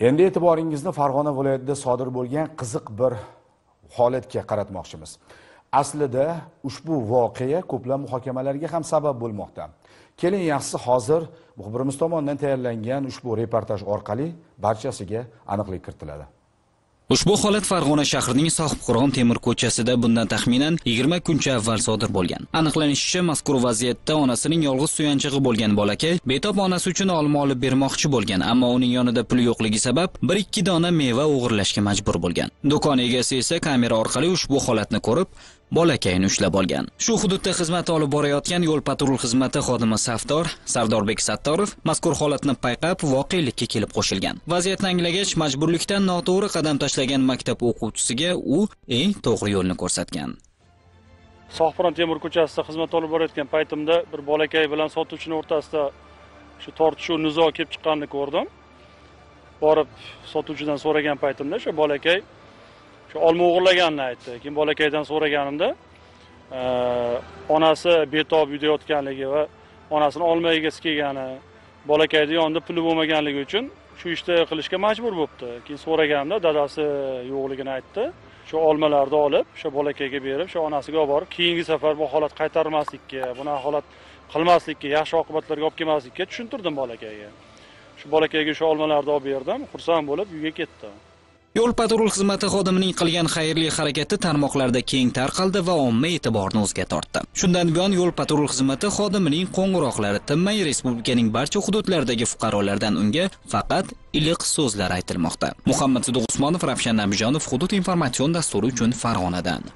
endi e'tiboringizni farg'ona viloyatida sodir bo'lgan qiziq bir holatga qaratmoqchimiz. Aslida ushbu voqea ko'plab muhokamalarga ham sabab bo'lmoqda. Keling yaxshisi hozir muxbirimiz tomonidan tayyorlangan ushbu reportaj orqali barchasiga aniqlik kiritiladi. Ushbu holat Farg'ona shahrining Sohibqiron temir ko'chasida bundan taxminan 20 kuncha avval sodir bo'lgan. Aniqlanishicha, mazkur vaziyatda onasining yolg'iz suyanchig'i bo'lgan bolakay betob onasi uchun olma olib bermoqchi bo'lgan, ammo uning yonida pul yo'qligi sabab 1-2 dona meva o'g'irlashga majbur bo'lgan. Do'kon egasi esa kamera orqali ushbu holatni ko'rib, bolakayni ushlab olgan. Shu hududda xizmat olib borayotgan yo'l patrul xizmati xodimi Safdor Sardorbek Sattorov mazkur holatni payqab voqelikka kelib qo'shilgan. Vaziyatni anglagach, majburlikdan noto'g'ri qadam tashlagan maktab o'quvchisiga u eng to'g'ri yo'lni ko'rsatgan. Sohibqiron temur ko'chasida xizmat olib borayotgan paytimda bir bolakay bilan sotuvchini o'rtasida shu tortishuv nizo kelib chiqqanini ko'rdim. Borib sotuvchidan so'ragan paytimda o'sha bolakay shu olma o'g'irlaganini aytdi keyin bolakaydan so'raganimda e, onasi betob uyda yotganligi va onasini olma yegisi kelgani bolakayni yonida puli bo'lmaganligi uchun shu ishni qilishga majbur bo'libdi. Keyin so'raganimda dadasi yo'qligini aytdi. Shu olmalarni olib o'sha bolakayga berib shu onasiga olib borib keyingi safar bu holat qaytarmaslikka bunaqa holat qilmaslikka yaxshi oqibatlarga olib kelmaslikka tushuntirdim bolakayga. Shu bolakayga shu olmalarni olib berdim xursand bo'lib uyga ketdi Yo'l patrul xizmati xodimining qilgan xayrli harakati tarmoqlarda keng tarqaldi va omma e'tiborini o'ziga tortdi. Shundan buyon yo'l patrul xizmati xodimining qo'ng'iroqlari tinmay respublikaning barcha hududlaridagi fuqarolardan unga faqat iliq so'zlar aytilmoqda. Muhammad Sidiq Usmonov, Ravshan Nabijonov, Hudud informatsion dasturi uchun Farg'onadan.